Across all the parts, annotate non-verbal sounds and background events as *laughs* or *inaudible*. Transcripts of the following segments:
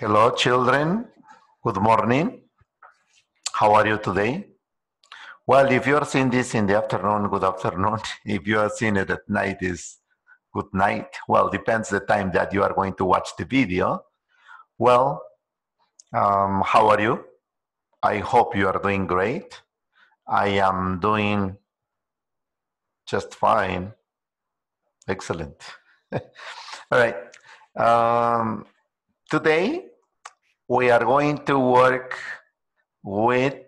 Hello, children. Good morning. How are you today? Well, if you're seeing this in the afternoon, good afternoon. *laughs* If you are seeing it at night, is good night. Well, depends the time that you are going to watch the video. Well, um, how are you? I hope you are doing great. I am doing just fine. Excellent. *laughs* All right. Um, today, we are going to work with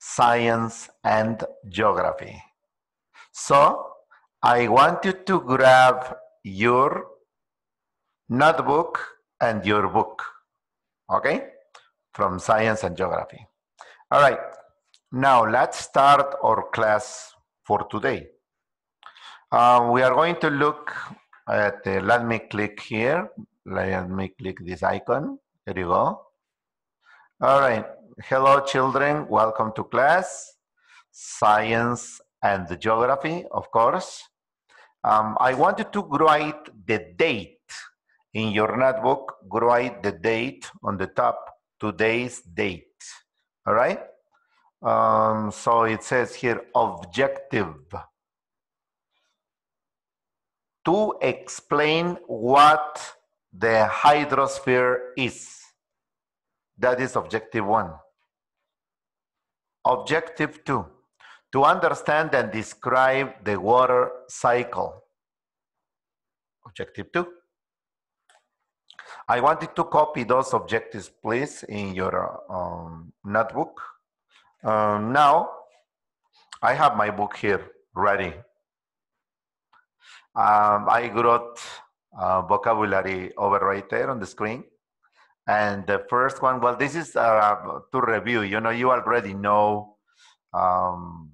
science and geography. So, I want you to grab your notebook and your book, okay? From science and geography. All right, now let's start our class for today. Uh, we are going to look at, the, let me click here. Let me click this icon. There you go. All right. Hello, children. Welcome to class. Science and geography, of course. Um, I want you to write the date in your notebook. Write the date on the top, today's date. All right. Um, so it says here objective to explain what the hydrosphere is. That is objective one. Objective two, to understand and describe the water cycle. Objective two. I wanted to copy those objectives, please, in your um, notebook. Um, now, I have my book here ready. Um, I wrote uh, vocabulary over right there on the screen. And the first one, well, this is uh, to review. You know, you already know um,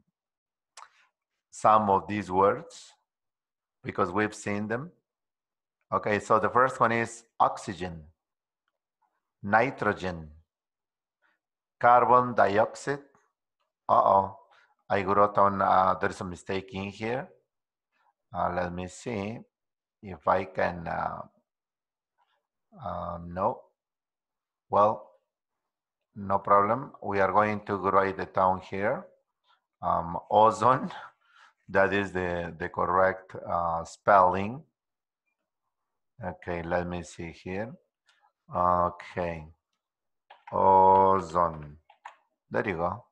some of these words because we've seen them. Okay, so the first one is oxygen, nitrogen, carbon dioxide. Uh-oh, I wrote on, uh, there's a mistake in here. Uh, let me see if I can, uh, uh, no. Well, no problem. We are going to write it down here. Um, ozone, *laughs* that is the, the correct uh, spelling. Okay, let me see here. Okay, ozone. There you go.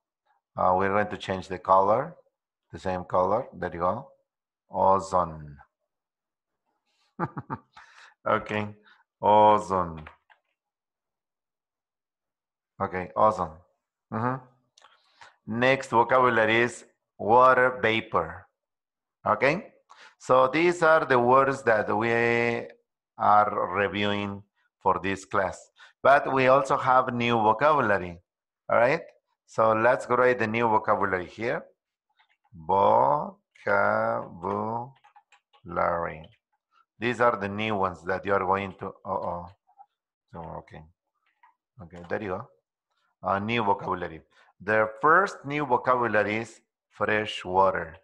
Uh, we're going to change the color, the same color. There you go. Ozone. *laughs* okay, ozone. Okay, ozone. Mm -hmm. Next vocabulary is water vapor. Okay, so these are the words that we are reviewing for this class. But we also have new vocabulary. All right, so let's write the new vocabulary here. Vocabulary. These are the new ones that you are going to, uh-oh. So, okay. Okay, there you go. Uh, new vocabulary. The first new vocabulary is fresh water.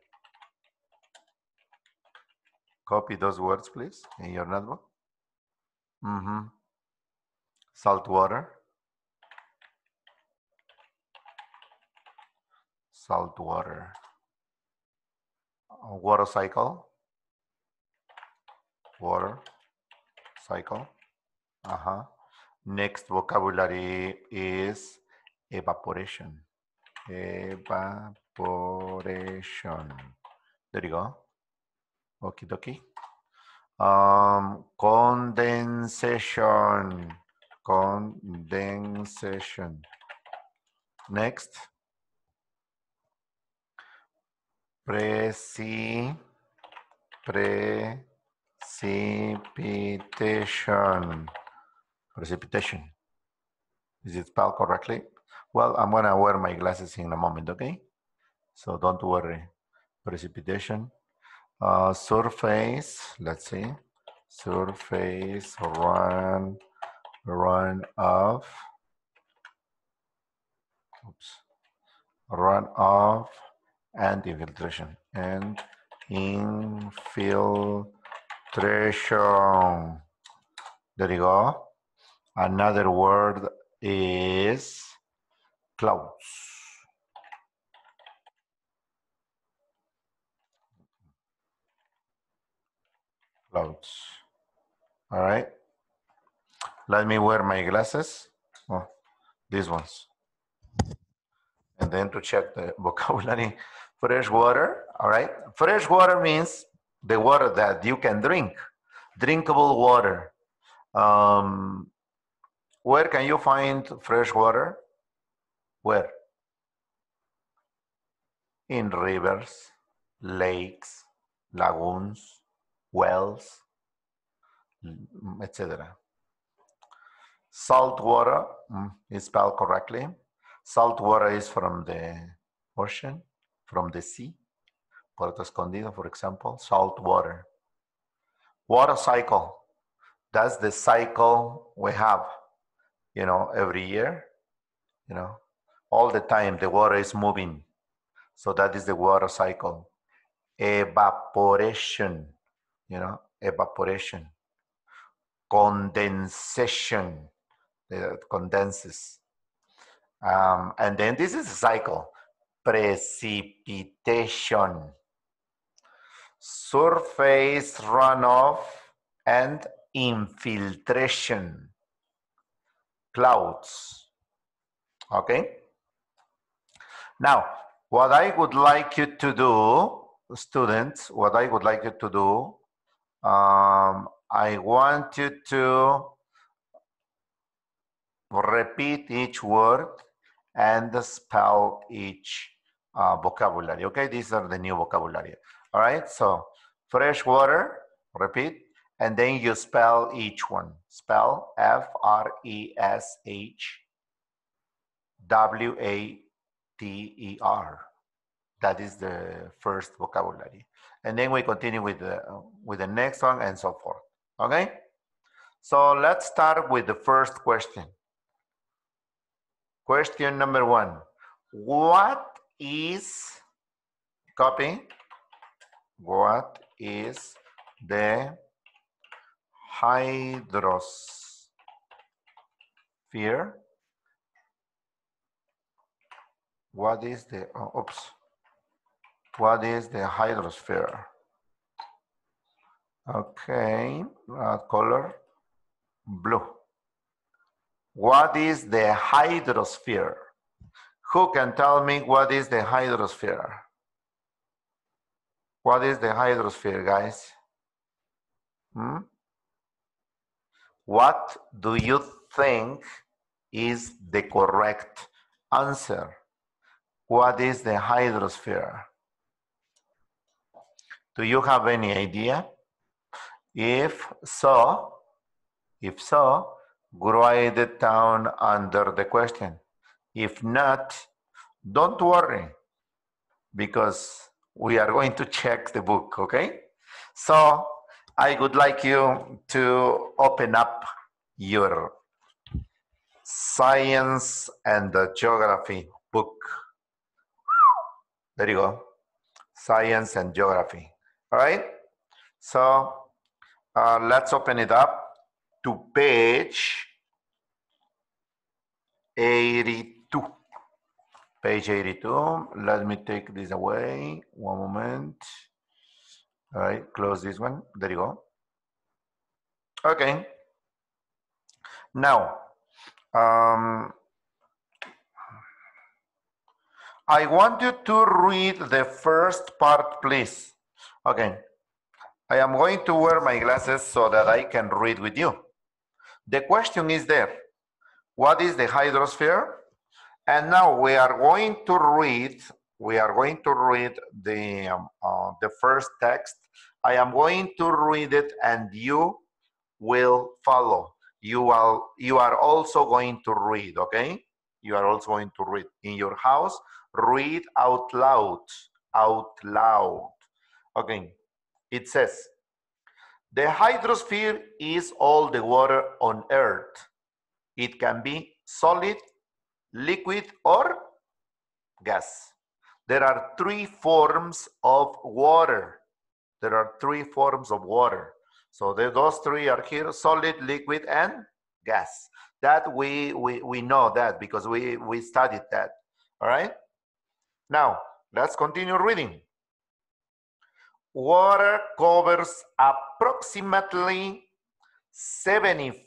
Copy those words, please, in your notebook. Mm-hmm. Salt water. Salt water. Water cycle. Water cycle. Uh-huh. Next vocabulary is evaporation. Evaporation. There you go. Okie dokie. Um, condensation. Condensation. Next. Preci, precipitation. Precipitation. Is it spelled correctly? Well, I'm gonna wear my glasses in a moment, okay? So don't worry. Precipitation. Uh, surface, let's see. Surface run, run off. Oops. Run off and infiltration. And infiltration. There you go. Another word is clouds. Clouds. All right. Let me wear my glasses. Oh, these ones. And then to check the *laughs* vocabulary, fresh water. All right. Fresh water means the water that you can drink, drinkable water. Um, where can you find fresh water? Where? In rivers, lakes, lagoons, wells, etc. Salt water mm, is spelled correctly. Salt water is from the ocean, from the sea. Puerto Escondido, for example, salt water. Water cycle. That's the cycle we have, you know, every year, you know, all the time the water is moving. So that is the water cycle. Evaporation, you know, evaporation. Condensation, it condenses. Um, and then this is a cycle. Precipitation surface runoff and infiltration. Clouds. Okay. Now what i would like you to do students what i would like you to do um, i want you to repeat each word and spell each uh, vocabulary. Okay these are the new vocabulary all right, so fresh water, repeat, and then you spell each one. Spell F R E S H W A T E R. That is the first vocabulary. And then we continue with the, with the next one and so forth. Okay? So let's start with the first question. Question number one. What is, copy, what is the hydrosphere? What is the, oh, oops. What is the hydrosphere? Okay, uh, color blue. What is the hydrosphere? Who can tell me what is the hydrosphere? What is the hydrosphere, guys? Hmm? What do you think is the correct answer? What is the hydrosphere? Do you have any idea? If so, if so, write it down under the question. If not, don't worry, because we are going to check the book, okay? So I would like you to open up your science and geography book. There you go. Science and geography. All right. So uh, let's open it up to page 82. Page 82. Let me take this away. One moment. All right, close this one. There you go. Okay. Now, um, I want you to read the first part, please. Okay. I am going to wear my glasses so that I can read with you. The question is there. What is the hydrosphere? And now we are going to read, we are going to read the, um, uh, the first text. I am going to read it and you will follow. You are, you are also going to read, okay? You are also going to read. In your house, read out loud, out loud. Okay, it says, the hydrosphere is all the water on earth. It can be solid liquid or gas. There are three forms of water. There are three forms of water. So the, those three are here, solid, liquid, and gas. That we, we, we know that because we, we studied that, all right? Now, let's continue reading. Water covers approximately 75%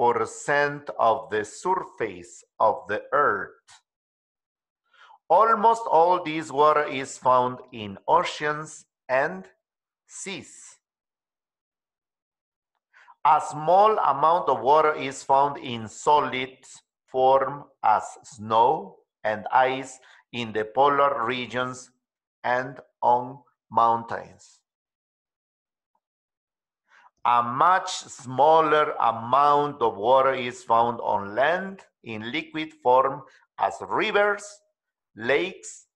of the surface of the earth. Almost all this water is found in oceans and seas. A small amount of water is found in solid form as snow and ice in the polar regions and on mountains. A much smaller amount of water is found on land in liquid form as rivers, lakes,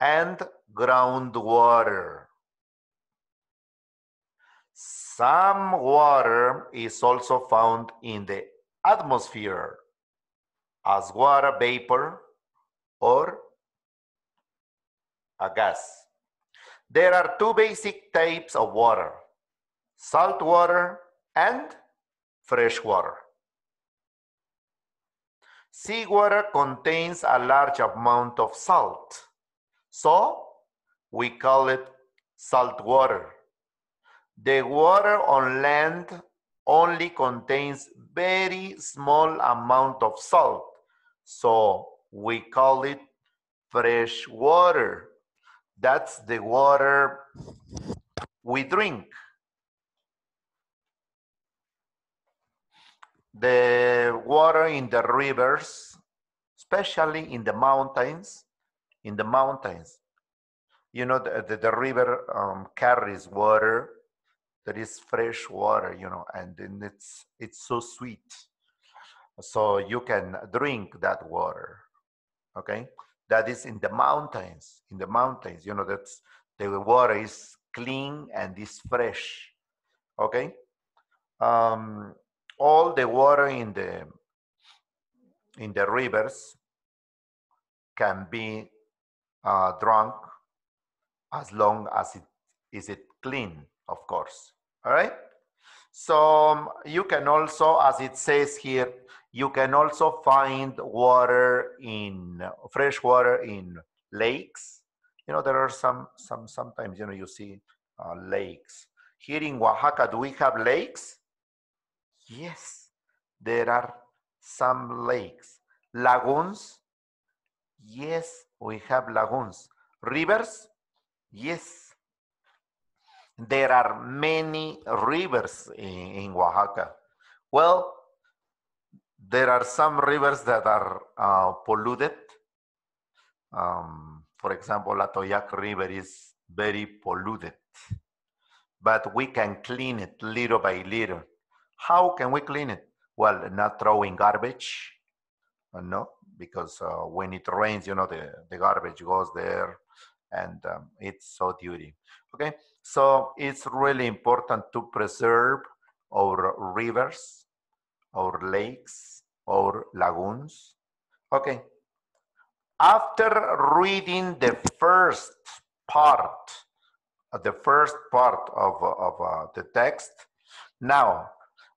and groundwater. Some water is also found in the atmosphere as water vapor or a gas. There are two basic types of water, salt water and fresh water. Seawater contains a large amount of salt, so we call it salt water. The water on land only contains very small amount of salt. So we call it fresh water. That's the water we drink. The water in the rivers, especially in the mountains, in the mountains, you know, the, the, the river um, carries water that is fresh water, you know, and it's it's so sweet. So you can drink that water. Okay, that is in the mountains. In the mountains, you know, that's the water is clean and is fresh. Okay, um, all the water in the in the rivers can be uh, drunk as long as it is it clean, of course. All right. So um, you can also, as it says here, you can also find water in fresh water in lakes. You know, there are some, some, sometimes, you know, you see uh, lakes. Here in Oaxaca, do we have lakes? Yes, there are some lakes. Lagoons? Yes, we have lagoons. Rivers? Yes, there are many rivers in, in Oaxaca. Well, there are some rivers that are uh, polluted. Um, for example, the Atoyac River is very polluted, but we can clean it little by little. How can we clean it? Well, not throwing garbage, uh, no, because uh, when it rains, you know, the, the garbage goes there and um, it's so dirty. Okay, so it's really important to preserve our rivers, our lakes, our lagoons. Okay, after reading the first part, uh, the first part of, of uh, the text, now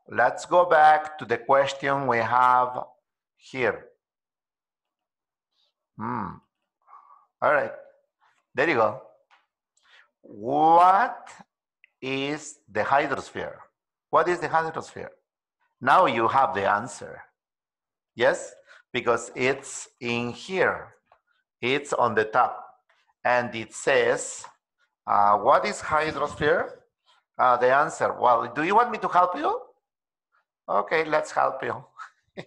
let's go back to the question we have here. Hmm. All right. There you go. What is the hydrosphere? What is the hydrosphere? Now you have the answer. Yes, because it's in here. It's on the top. And it says, uh, what is hydrosphere? Uh, the answer, well, do you want me to help you? Okay, let's help you. *laughs*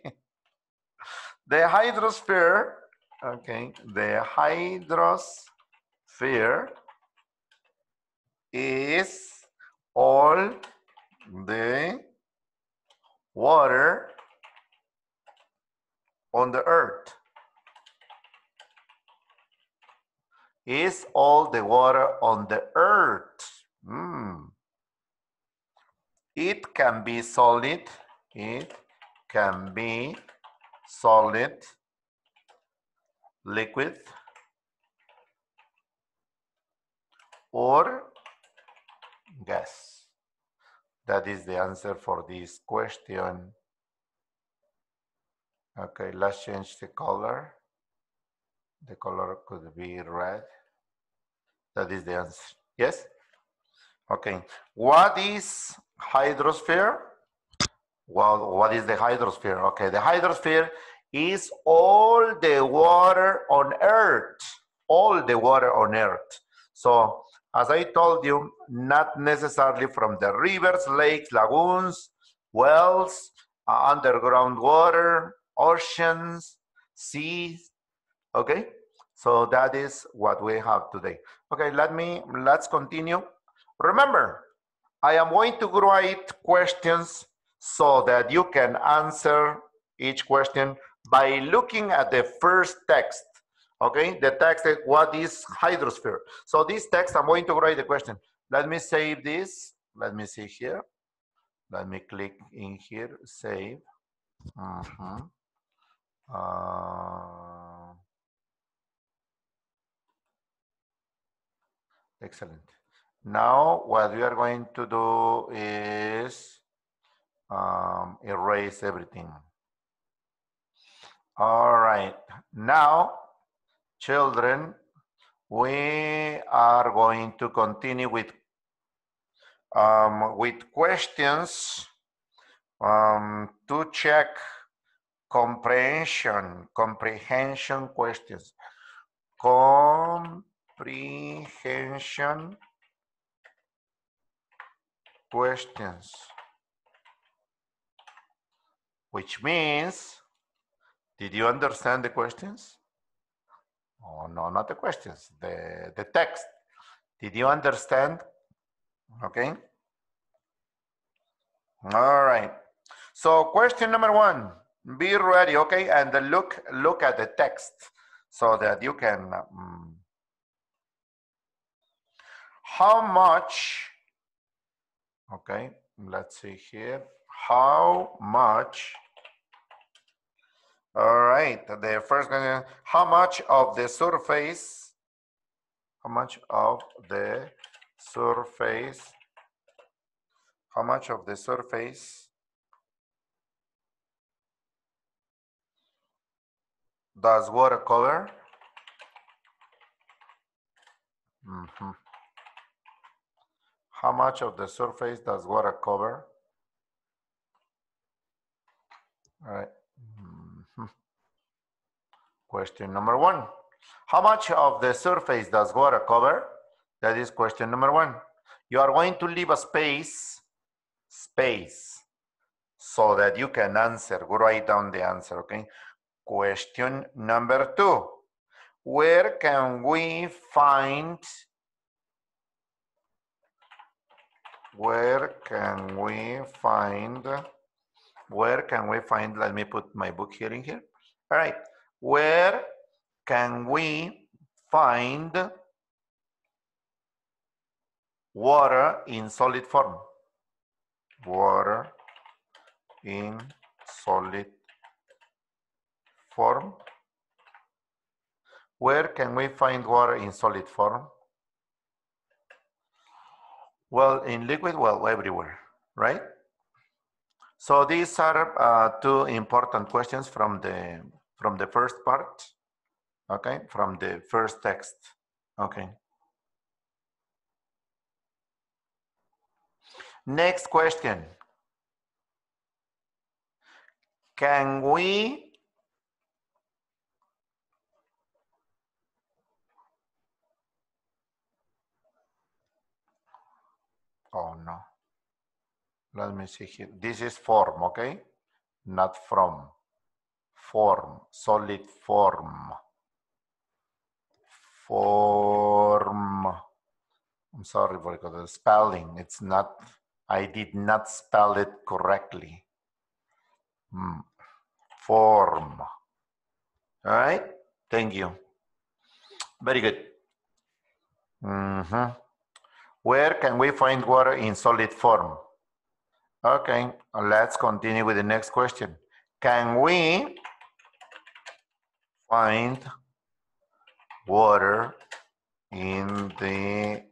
the hydrosphere, okay, the hydrosphere is all the water on the earth. Is all the water on the earth. Mm. It can be solid. It can be solid, liquid, or gas? That is the answer for this question Okay, let's change the color. The color could be red. That is the answer. Yes? Okay. What is hydrosphere? Well, what is the hydrosphere? Okay, the hydrosphere is all the water on earth. All the water on earth. So, as I told you, not necessarily from the rivers, lakes, lagoons, wells, uh, underground water, oceans, seas, okay? So that is what we have today. Okay, let me, let's continue. Remember, I am going to write questions so that you can answer each question by looking at the first text. Okay, the text what is hydrosphere. So this text, I'm going to write the question. Let me save this. Let me see here. Let me click in here, save. Uh -huh. uh, excellent. Now, what we are going to do is um, erase everything. All right. Now, children, we are going to continue with um, with questions um, to check comprehension, comprehension questions. Comprehension questions. Which means, did you understand the questions? Oh, no, not the questions, the, the text. Did you understand Okay. All right. So question number one, be ready, okay? And look, look at the text so that you can, um, how much, okay, let's see here, how much, all right, the first question, how much of the surface, how much of the surface, how much of the surface does water cover? Mm -hmm. How much of the surface does water cover? All right. Mm -hmm. Question number one. How much of the surface does water cover? That is question number one. You are going to leave a space, space, so that you can answer, write down the answer, okay? Question number two. Where can we find, where can we find, where can we find, let me put my book here in here. All right, where can we find water in solid form. Water in solid form. Where can we find water in solid form? Well, in liquid, well, everywhere, right? So these are uh, two important questions from the from the first part, okay, from the first text, okay. Next question. Can we Oh no. Let me see here. This is form, okay? Not from. Form, solid form. Form. I'm sorry for the spelling. It's not I did not spell it correctly. Mm. Form. All right, thank you. Very good. Mm -hmm. Where can we find water in solid form? Okay, let's continue with the next question. Can we find water in the,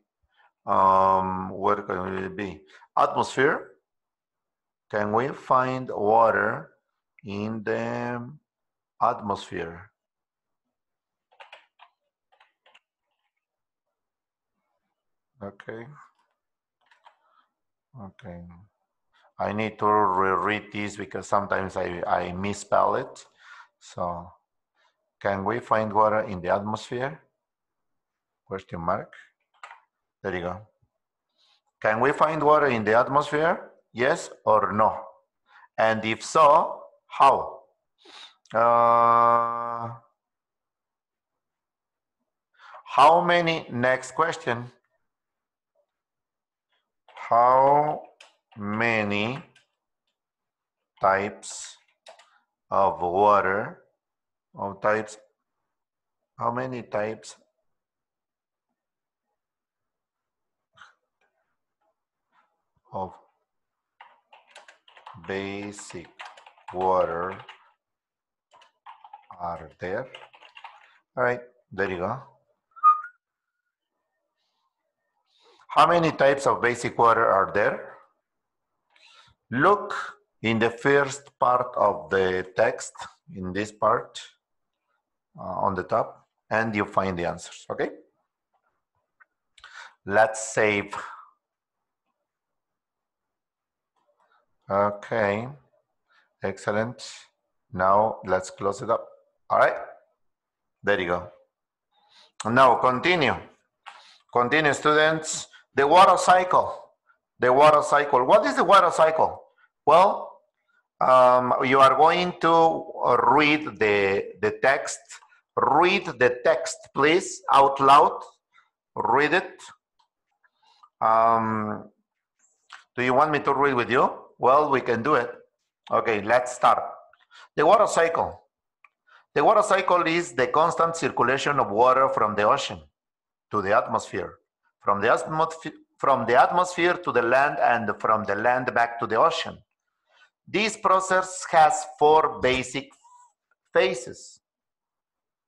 um, where can it be? atmosphere, can we find water in the atmosphere. Okay. Okay. I need to reread this because sometimes I, I misspell it. So can we find water in the atmosphere? Question mark. There you go. Can we find water in the atmosphere? Yes or no? And if so, how? Uh, how many, next question. How many types of water, of types, how many types of basic water are there. All right, there you go. How many types of basic water are there? Look in the first part of the text, in this part, uh, on the top, and you find the answers, okay? Let's save Okay, excellent. Now let's close it up. All right, there you go. Now continue. Continue, students. The water cycle. The water cycle. What is the water cycle? Well, um, you are going to read the, the text. Read the text, please, out loud. Read it. Um, do you want me to read with you? Well, we can do it. Okay, let's start. The water cycle. The water cycle is the constant circulation of water from the ocean to the atmosphere, from the atmosphere, from the atmosphere to the land and from the land back to the ocean. This process has four basic phases.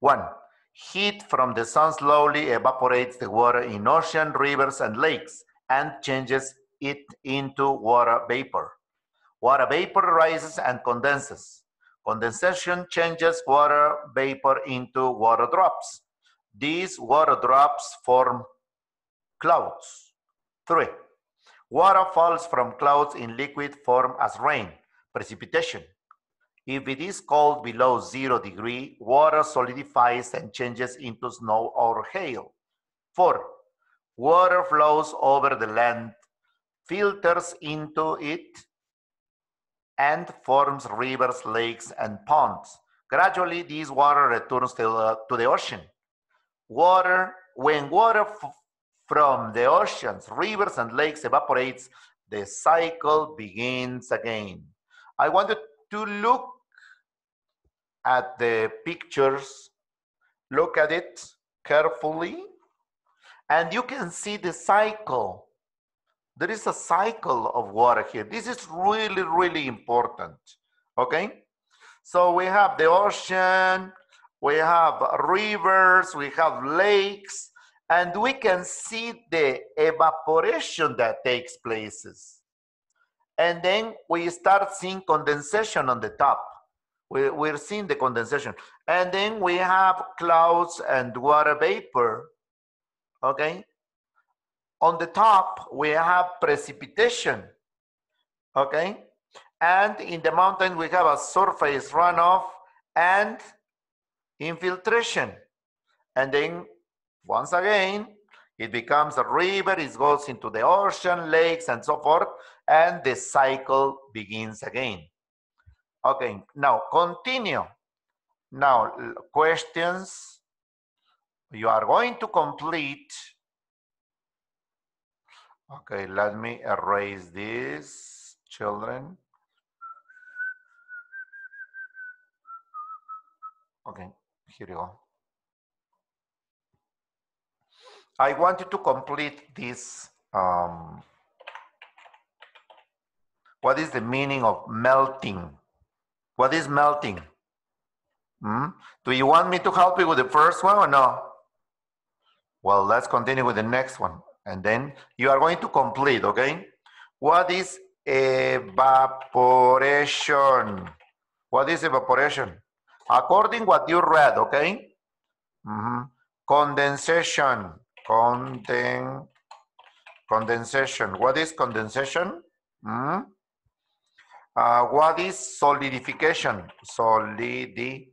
One, heat from the sun slowly evaporates the water in ocean, rivers, and lakes and changes it into water vapor. Water vapor rises and condenses. Condensation changes water vapor into water drops. These water drops form clouds. Three, water falls from clouds in liquid form as rain, precipitation. If it is cold below zero degree, water solidifies and changes into snow or hail. Four, water flows over the land, filters into it, and forms rivers, lakes, and ponds. Gradually, this water returns to the, to the ocean. Water, when water from the oceans, rivers, and lakes evaporates, the cycle begins again. I wanted to look at the pictures, look at it carefully, and you can see the cycle there is a cycle of water here. This is really, really important. Okay? So we have the ocean, we have rivers, we have lakes, and we can see the evaporation that takes places. And then we start seeing condensation on the top. We, we're seeing the condensation. And then we have clouds and water vapor. Okay? On the top, we have precipitation, okay? And in the mountain, we have a surface runoff and infiltration. And then, once again, it becomes a river, it goes into the ocean, lakes, and so forth, and the cycle begins again. Okay, now continue. Now, questions. You are going to complete Okay, let me erase this, children. Okay, here you go. I want you to complete this. Um, what is the meaning of melting? What is melting? Hmm? Do you want me to help you with the first one or no? Well, let's continue with the next one. And then you are going to complete, okay? What is evaporation? What is evaporation? According what you read, okay? Mm -hmm. Condensation, conden, condensation. What is condensation? Mm uh, what is solidification? Solidi,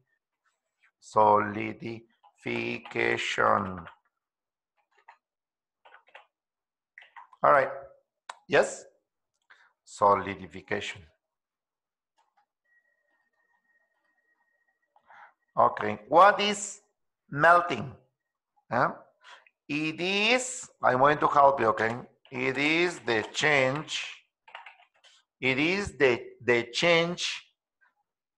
solidification. All right. Yes? Solidification. Okay. What is melting? Huh? It is, I'm going to help you, okay? It is the change, it is the, the change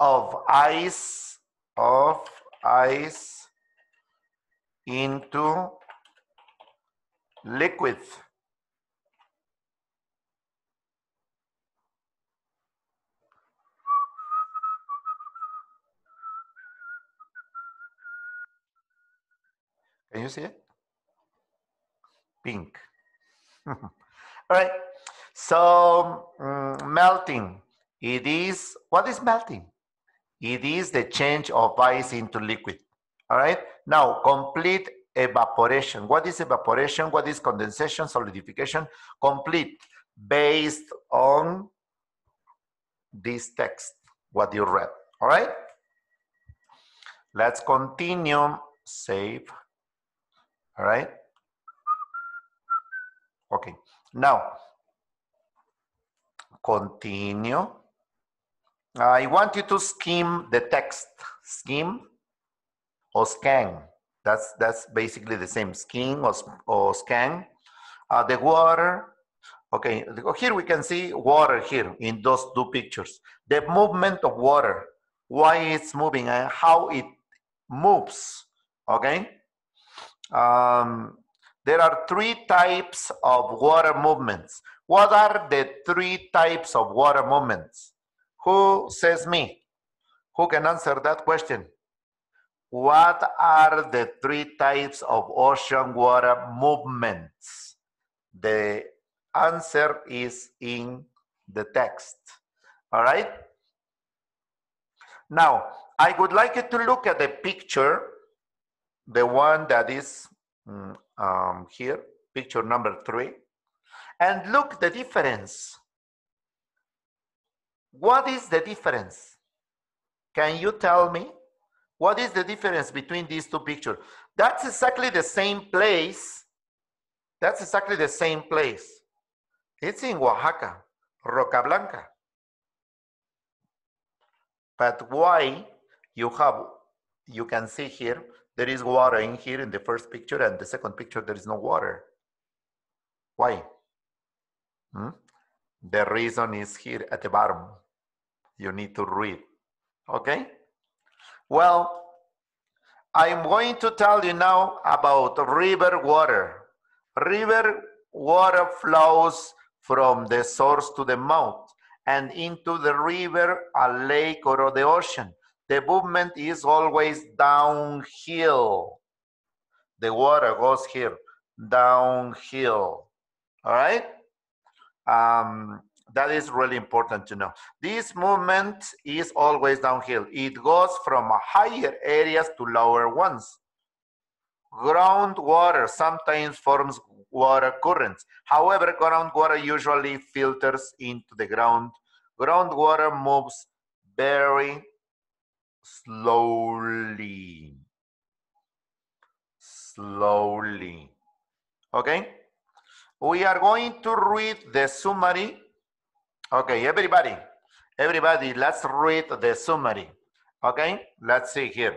of ice, of ice into liquid. Can you see it? Pink. *laughs* All right. So um, melting. It is, what is melting? It is the change of ice into liquid. All right. Now complete evaporation. What is evaporation? What is condensation, solidification? Complete based on this text, what you read. All right. Let's continue. Save. All right. Okay. Now, continue. I want you to skim the text. Skim or scan. That's that's basically the same. Skim or, or scan. Uh, the water. Okay, here we can see water here in those two pictures. The movement of water, why it's moving and how it moves. Okay. Um, there are three types of water movements. What are the three types of water movements? Who says me? Who can answer that question? What are the three types of ocean water movements? The answer is in the text. All right? Now, I would like you to look at the picture the one that is mm, um, here, picture number three, and look the difference. What is the difference? Can you tell me? What is the difference between these two pictures? That's exactly the same place. That's exactly the same place. It's in Oaxaca, Roca Blanca. But why you have, you can see here, there is water in here in the first picture and the second picture there is no water. Why? Hmm? The reason is here at the bottom. You need to read. Okay? Well, I'm going to tell you now about river water. River water flows from the source to the mouth and into the river, a lake, or the ocean the movement is always downhill. The water goes here, downhill. All right? Um, that is really important to know. This movement is always downhill. It goes from higher areas to lower ones. Groundwater sometimes forms water currents. However, groundwater usually filters into the ground. Groundwater moves very slowly. Slowly. Okay? We are going to read the summary. Okay, everybody. Everybody, let's read the summary. Okay, let's see here.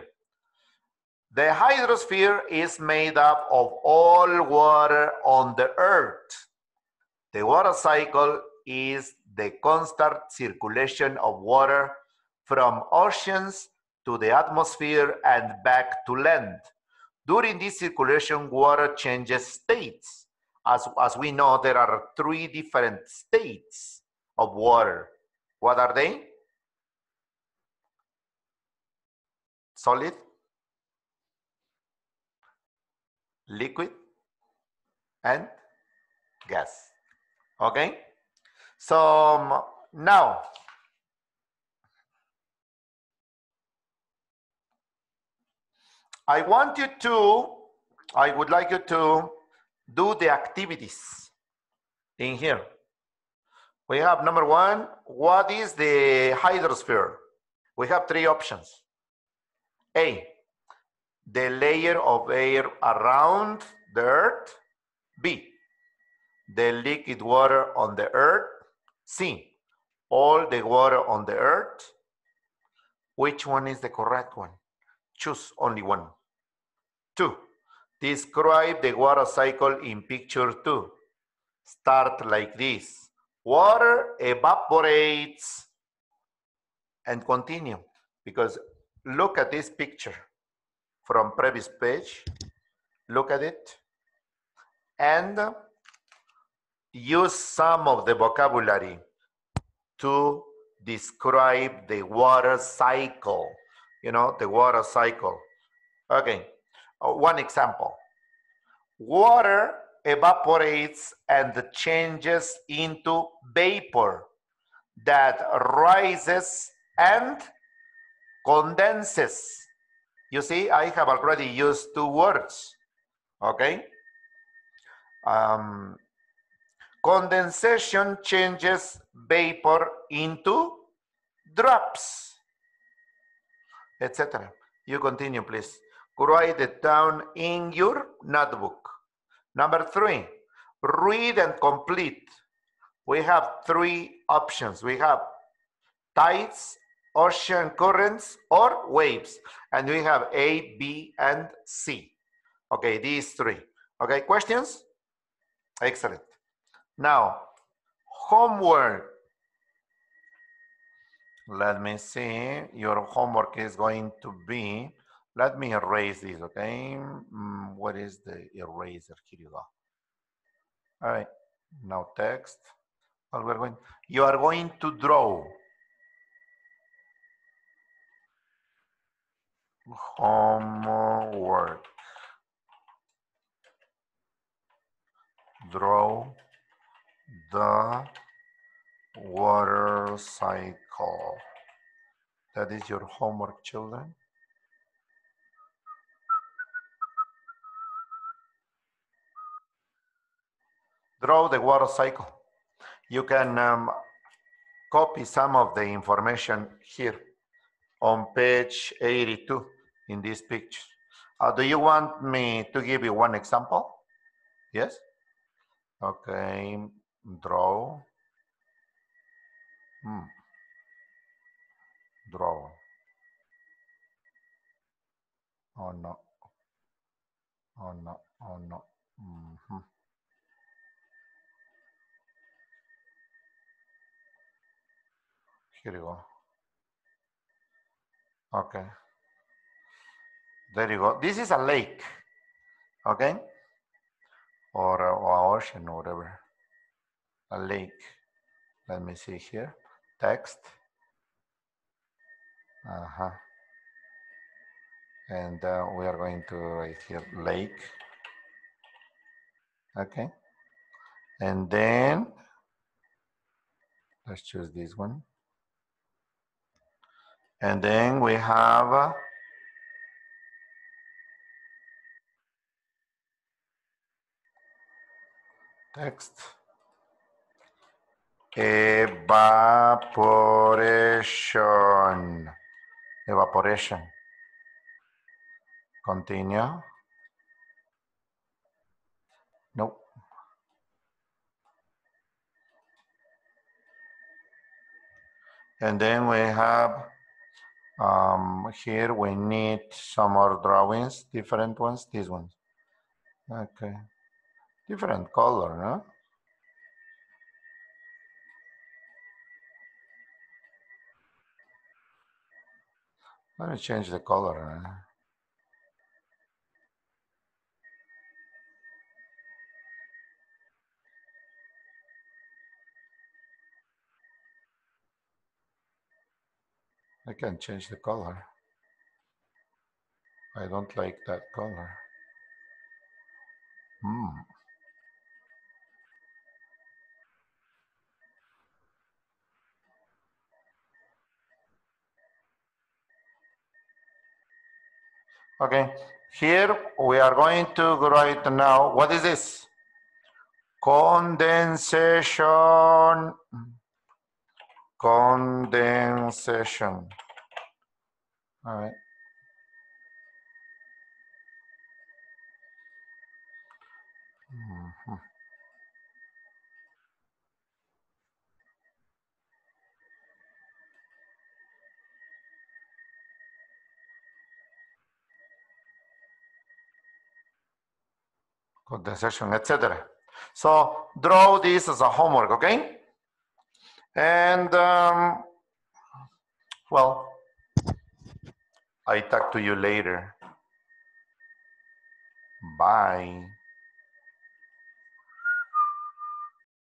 The hydrosphere is made up of all water on the earth. The water cycle is the constant circulation of water from oceans to the atmosphere and back to land. During this circulation, water changes states. As, as we know, there are three different states of water. What are they? Solid, liquid, and gas. Okay? So um, now, I want you to, I would like you to do the activities in here. We have number one, what is the hydrosphere? We have three options. A, the layer of air around the earth. B, the liquid water on the earth. C, all the water on the earth. Which one is the correct one? Choose only one. Two, describe the water cycle in picture two. Start like this. Water evaporates and continue because look at this picture from previous page. Look at it and use some of the vocabulary to describe the water cycle. You know, the water cycle. Okay, one example. Water evaporates and changes into vapor that rises and condenses. You see, I have already used two words, okay? Um, condensation changes vapor into drops, etc. You continue, please. Write it down in your notebook. Number three, read and complete. We have three options. We have tides, ocean currents, or waves. And we have A, B, and C. Okay, these three. Okay, questions? Excellent. Now, homework. Let me see. Your homework is going to be let me erase this, okay? Mm, what is the eraser? Here you go. All right, now text. Well, we're going, you are going to draw. Homework. Draw the water cycle. That is your homework, children. Draw the water cycle. You can um, copy some of the information here on page 82 in this picture. Uh, do you want me to give you one example? Yes? Okay, draw. Hmm. Draw. Oh no. Oh no, oh no. Mm -hmm. Here you go. Okay. There you go. This is a lake. Okay. Or, or ocean or whatever. A lake. Let me see here. Text. Uh-huh. And uh, we are going to write here lake. Okay. And then let's choose this one. And then we have uh, text. Evaporation. Evaporation. Continue. Nope. And then we have um, here we need some more drawings, different ones, these ones. Okay, different color, no? Let me change the color. I can change the color. I don't like that color. Hmm. Okay, Here we are going to write now, what is this? Condensation. Condensation. All right. Mhm. condensation, etc. So draw this as a homework, okay? And um, well, I talk to you later. Bye.